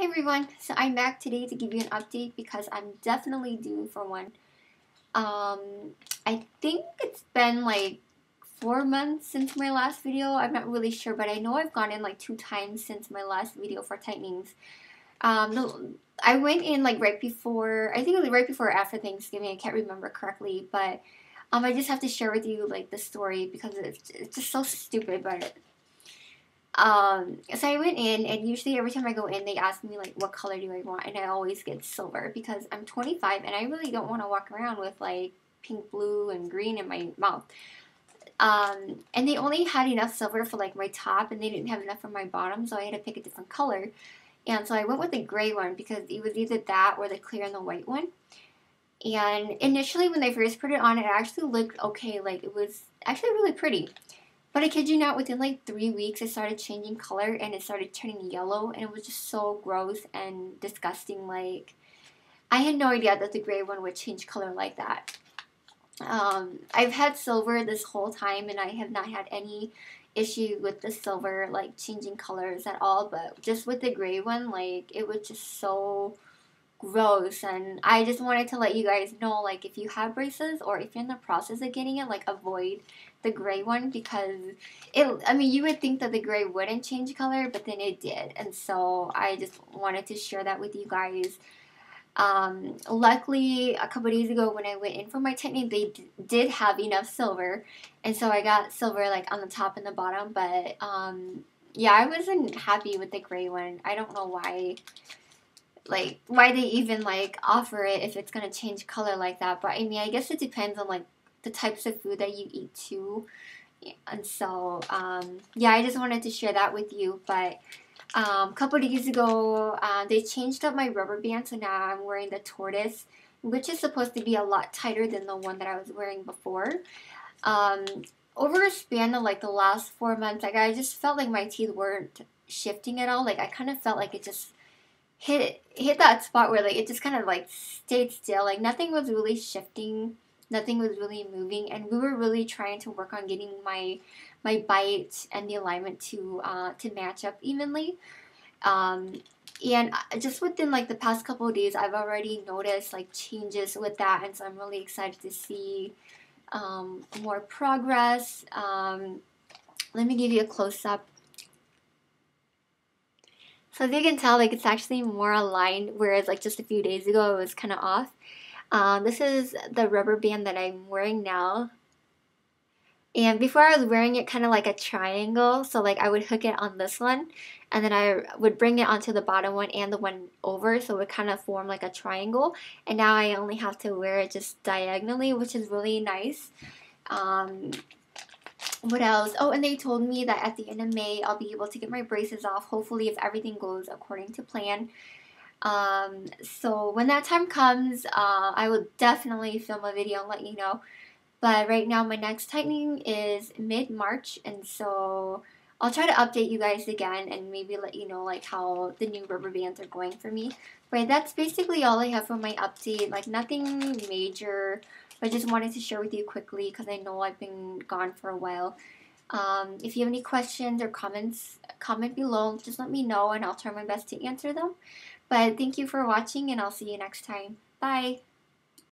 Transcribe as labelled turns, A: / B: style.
A: Hi everyone, so I'm back today to give you an update because I'm definitely due for one. Um, I think it's been like four months since my last video. I'm not really sure, but I know I've gone in like two times since my last video for tightenings. Um, I went in like right before, I think it was right before or after Thanksgiving. I can't remember correctly, but um, I just have to share with you like the story because it's, it's just so stupid, but um, so I went in, and usually every time I go in, they ask me like, "What color do I want?" And I always get silver because I'm 25 and I really don't want to walk around with like pink, blue, and green in my mouth. Um, and they only had enough silver for like my top, and they didn't have enough for my bottom, so I had to pick a different color. And so I went with the gray one because it was either that or the clear and the white one. And initially, when they first put it on, it actually looked okay. Like it was actually really pretty. But I kid you not, within like three weeks, it started changing color and it started turning yellow, and it was just so gross and disgusting. Like, I had no idea that the gray one would change color like that. Um, I've had silver this whole time, and I have not had any issue with the silver like changing colors at all. But just with the gray one, like it was just so gross and I just wanted to let you guys know like if you have braces or if you're in the process of getting it like avoid the gray one because it I mean you would think that the gray wouldn't change color but then it did. And so I just wanted to share that with you guys. Um, luckily a couple days ago when I went in for my tightening they did have enough silver. And so I got silver like on the top and the bottom but um, yeah I wasn't happy with the gray one. I don't know why like why they even like offer it if it's gonna change color like that. But I mean, I guess it depends on like the types of food that you eat too. And so, um, yeah, I just wanted to share that with you. But um, a couple of days ago, uh, they changed up my rubber band, so now I'm wearing the tortoise, which is supposed to be a lot tighter than the one that I was wearing before. Um, over a span of like the last four months, like I just felt like my teeth weren't shifting at all. Like I kind of felt like it just hit hit that spot where like it just kind of like stayed still. Like nothing was really shifting, nothing was really moving, and we were really trying to work on getting my my bite and the alignment to uh, to match up evenly. Um, and just within like the past couple days, I've already noticed like changes with that, and so I'm really excited to see um, more progress. Um, let me give you a close up so as you can tell, like it's actually more aligned, whereas like just a few days ago it was kind of off. Um, this is the rubber band that I'm wearing now. And before I was wearing it kind of like a triangle, so like I would hook it on this one, and then I would bring it onto the bottom one and the one over, so it would kind of form like a triangle. And now I only have to wear it just diagonally, which is really nice. Um, what else? Oh, and they told me that at the end of May, I'll be able to get my braces off, hopefully, if everything goes according to plan. Um, so when that time comes, uh, I will definitely film a video and let you know. But right now, my next tightening is mid-March, and so I'll try to update you guys again and maybe let you know like how the new rubber bands are going for me. But that's basically all I have for my update. Like nothing major I just wanted to share with you quickly because I know I've been gone for a while. Um, if you have any questions or comments, comment below. Just let me know and I'll try my best to answer them. But thank you for watching and I'll see you next time. Bye!